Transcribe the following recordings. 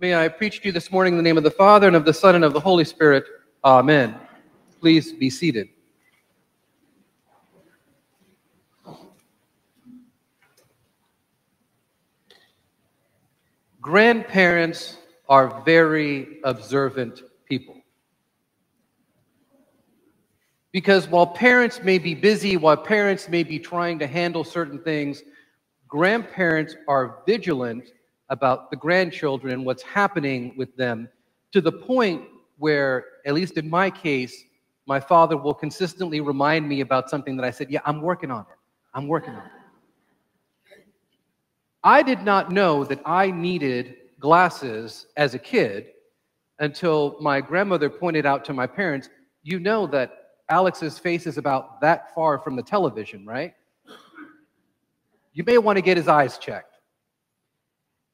May I preach to you this morning in the name of the Father, and of the Son, and of the Holy Spirit. Amen. Please be seated. Grandparents are very observant people. Because while parents may be busy, while parents may be trying to handle certain things, grandparents are vigilant about the grandchildren and what's happening with them to the point where, at least in my case, my father will consistently remind me about something that I said, Yeah, I'm working on it. I'm working on it. I did not know that I needed glasses as a kid until my grandmother pointed out to my parents, You know that Alex's face is about that far from the television, right? You may want to get his eyes checked.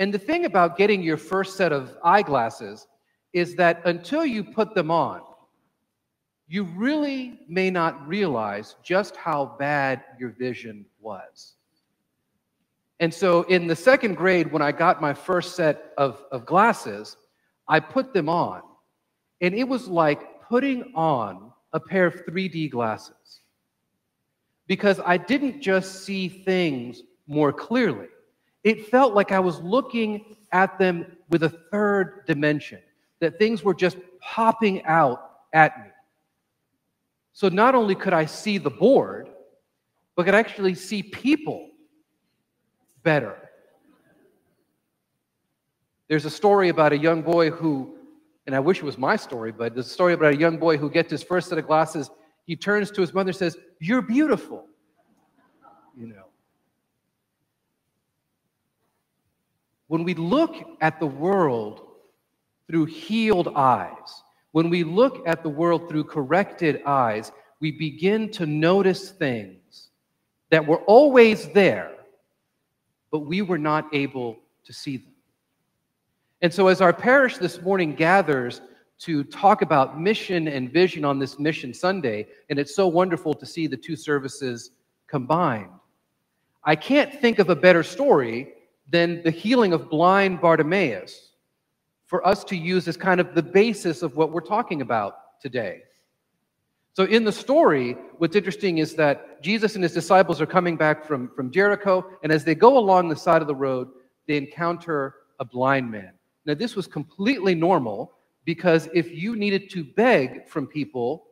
And the thing about getting your first set of eyeglasses is that until you put them on, you really may not realize just how bad your vision was. And so in the second grade, when I got my first set of, of glasses, I put them on. And it was like putting on a pair of 3D glasses. Because I didn't just see things more clearly, it felt like I was looking at them with a third dimension, that things were just popping out at me. So not only could I see the board, but could actually see people better. There's a story about a young boy who, and I wish it was my story, but there's a story about a young boy who gets his first set of glasses. He turns to his mother and says, You're beautiful. You know. When we look at the world through healed eyes, when we look at the world through corrected eyes, we begin to notice things that were always there, but we were not able to see them. And so, as our parish this morning gathers to talk about mission and vision on this Mission Sunday, and it's so wonderful to see the two services combined, I can't think of a better story than the healing of blind Bartimaeus for us to use as kind of the basis of what we're talking about today. So, in the story, what's interesting is that Jesus and his disciples are coming back from, from Jericho, and as they go along the side of the road, they encounter a blind man. Now, this was completely normal because if you needed to beg from people,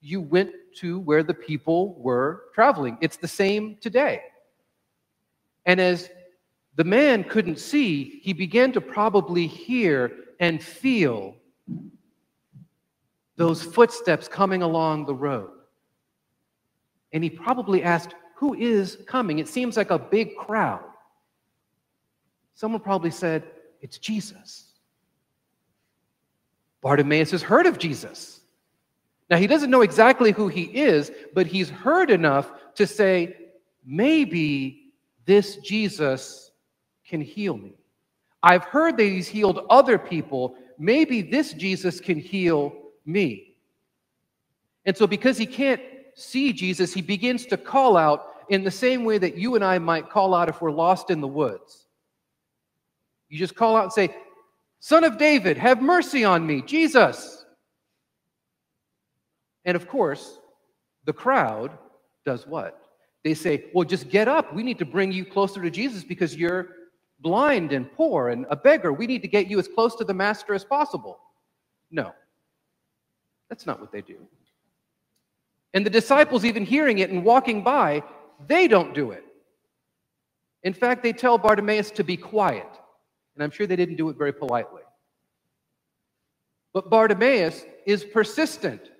you went to where the people were traveling. It's the same today. And as the man couldn't see, he began to probably hear and feel those footsteps coming along the road. And he probably asked, Who is coming? It seems like a big crowd. Someone probably said, It's Jesus. Bartimaeus has heard of Jesus. Now, he doesn't know exactly who he is, but he's heard enough to say, Maybe this Jesus can heal me. I've heard that he's healed other people. Maybe this Jesus can heal me. And so, because he can't see Jesus, he begins to call out in the same way that you and I might call out if we're lost in the woods. You just call out and say, Son of David, have mercy on me, Jesus. And of course, the crowd does what? They say, Well, just get up. We need to bring you closer to Jesus because you're blind and poor and a beggar. We need to get you as close to the master as possible. No, that's not what they do. And the disciples, even hearing it and walking by, they don't do it. In fact, they tell Bartimaeus to be quiet. And I'm sure they didn't do it very politely. But Bartimaeus is persistent.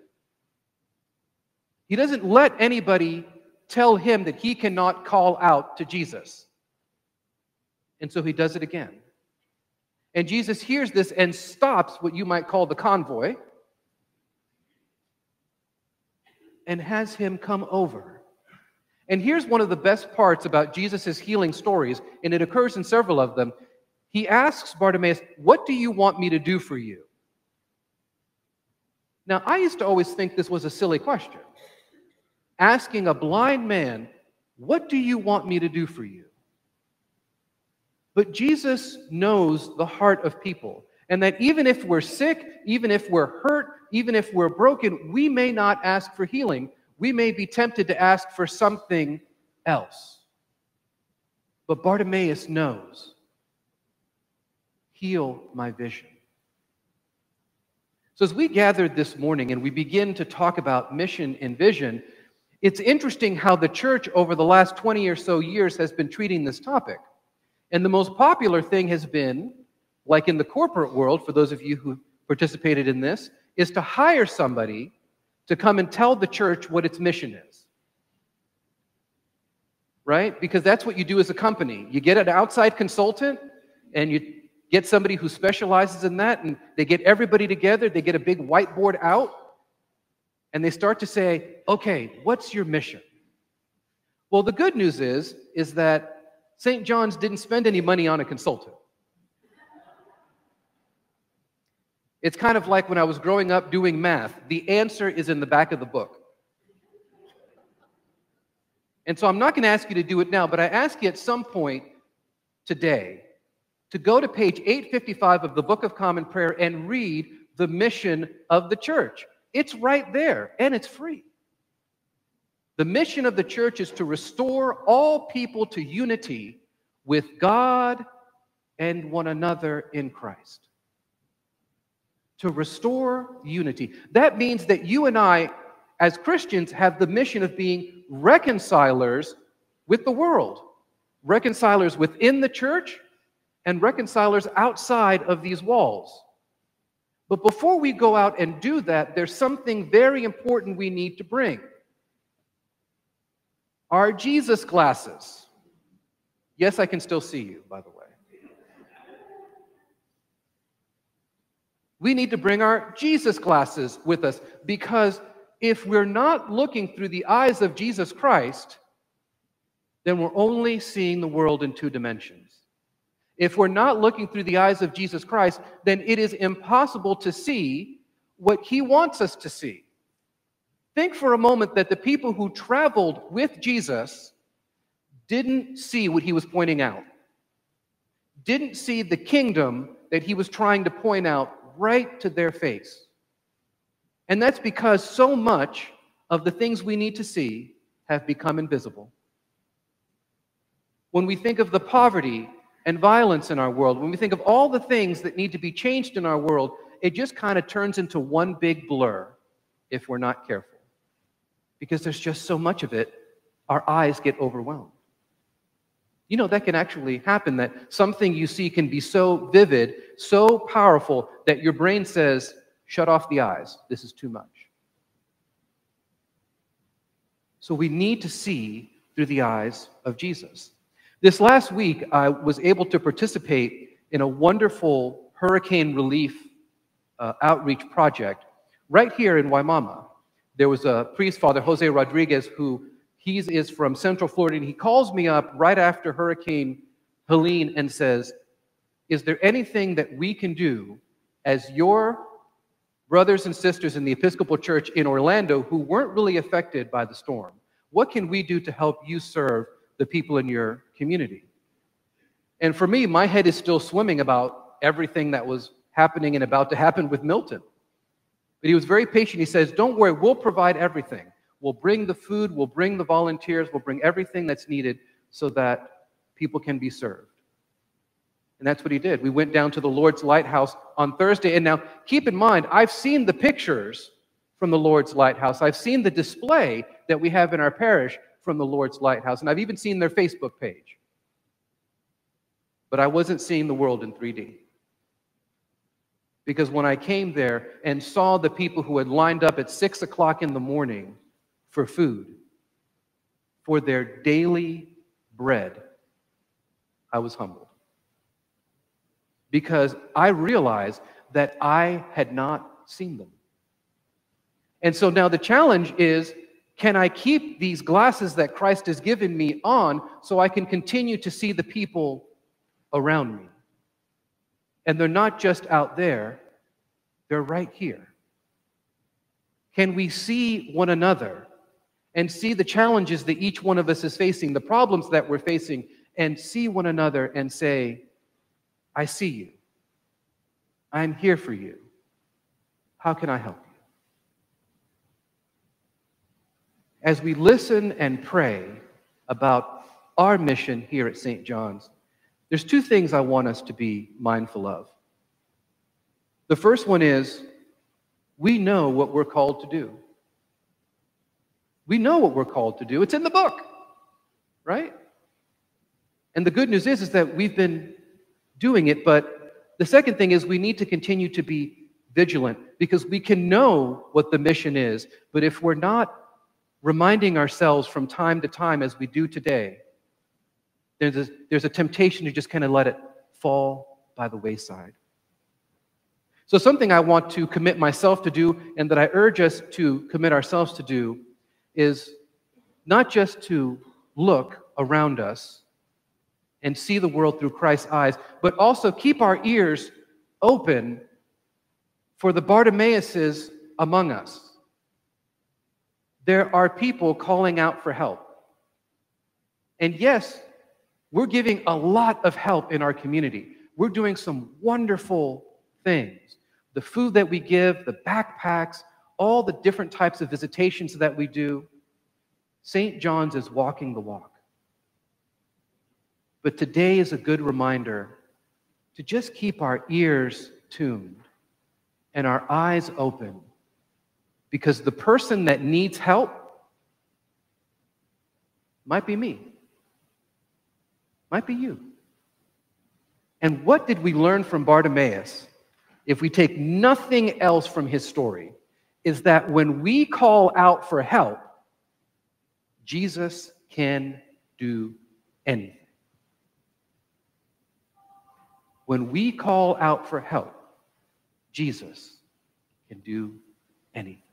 He doesn't let anybody tell him that he cannot call out to Jesus. And so he does it again. And Jesus hears this and stops what you might call the convoy and has him come over. And here's one of the best parts about Jesus' healing stories, and it occurs in several of them. He asks Bartimaeus, What do you want me to do for you? Now, I used to always think this was a silly question. Asking a blind man, What do you want me to do for you? But Jesus knows the heart of people. And that even if we're sick, even if we're hurt, even if we're broken, we may not ask for healing. We may be tempted to ask for something else. But Bartimaeus knows heal my vision. So, as we gathered this morning and we begin to talk about mission and vision, it's interesting how the church over the last 20 or so years has been treating this topic. And the most popular thing has been, like in the corporate world, for those of you who participated in this, is to hire somebody to come and tell the church what its mission is. Right? Because that's what you do as a company. You get an outside consultant and you get somebody who specializes in that, and they get everybody together, they get a big whiteboard out, and they start to say, okay, what's your mission? Well, the good news is, is that St. John's didn't spend any money on a consultant. It's kind of like when I was growing up doing math. The answer is in the back of the book. And so I'm not going to ask you to do it now, but I ask you at some point today to go to page 855 of the Book of Common Prayer and read the mission of the church. It's right there and it's free. The mission of the church is to restore all people to unity with God and one another in Christ. To restore unity. That means that you and I, as Christians, have the mission of being reconcilers with the world, reconcilers within the church and reconcilers outside of these walls. But before we go out and do that, there's something very important we need to bring. Our Jesus glasses. Yes, I can still see you, by the way. We need to bring our Jesus glasses with us because if we're not looking through the eyes of Jesus Christ, then we're only seeing the world in two dimensions. If we're not looking through the eyes of Jesus Christ, then it is impossible to see what he wants us to see. Think for a moment that the people who traveled with Jesus didn't see what he was pointing out, didn't see the kingdom that he was trying to point out right to their face. And that's because so much of the things we need to see have become invisible. When we think of the poverty and violence in our world, when we think of all the things that need to be changed in our world, it just kind of turns into one big blur if we're not careful. Because there's just so much of it, our eyes get overwhelmed. You know, that can actually happen that something you see can be so vivid, so powerful, that your brain says, shut off the eyes. This is too much. So we need to see through the eyes of Jesus. This last week, I was able to participate in a wonderful hurricane relief uh, outreach project right here in Wimauma. There was a priest, Father Jose Rodriguez, who he is from Central Florida, and he calls me up right after Hurricane Helene and says, Is there anything that we can do as your brothers and sisters in the Episcopal Church in Orlando who weren't really affected by the storm? What can we do to help you serve the people in your community. And for me, my head is still swimming about everything that was happening and about to happen with Milton. But he was very patient. He says, Don't worry, we'll provide everything. We'll bring the food, we'll bring the volunteers, we'll bring everything that's needed so that people can be served. And that's what he did. We went down to the Lord's Lighthouse on Thursday. And now, keep in mind, I've seen the pictures from the Lord's Lighthouse. I've seen the display that we have in our parish from the Lord's Lighthouse. And I've even seen their Facebook page. But I wasn't seeing the world in 3D. Because when I came there and saw the people who had lined up at 6 o'clock in the morning for food, for their daily bread, I was humbled. Because I realized that I had not seen them. And so now the challenge is can I keep these glasses that Christ has given me on so I can continue to see the people around me? And they're not just out there, they're right here. Can we see one another and see the challenges that each one of us is facing, the problems that we're facing, and see one another and say, I see you. I'm here for you. How can I help you? As we listen and pray about our mission here at St. John's, there's two things I want us to be mindful of. The first one is we know what we're called to do. We know what we're called to do. It's in the book, right? And the good news is, is that we've been doing it, but the second thing is we need to continue to be vigilant because we can know what the mission is, but if we're not reminding ourselves from time to time as we do today, there's a, there's a temptation to just kind of let it fall by the wayside. So, something I want to commit myself to do and that I urge us to commit ourselves to do is not just to look around us and see the world through Christ's eyes, but also keep our ears open for the Bartimaeuses among us. There are people calling out for help. And yes, we're giving a lot of help in our community. We're doing some wonderful things. The food that we give, the backpacks, all the different types of visitations that we do. St. John's is walking the walk. But today is a good reminder to just keep our ears tuned and our eyes open because the person that needs help might be me, might be you. And what did we learn from Bartimaeus? If we take nothing else from his story, is that when we call out for help, Jesus can do anything. When we call out for help, Jesus can do anything.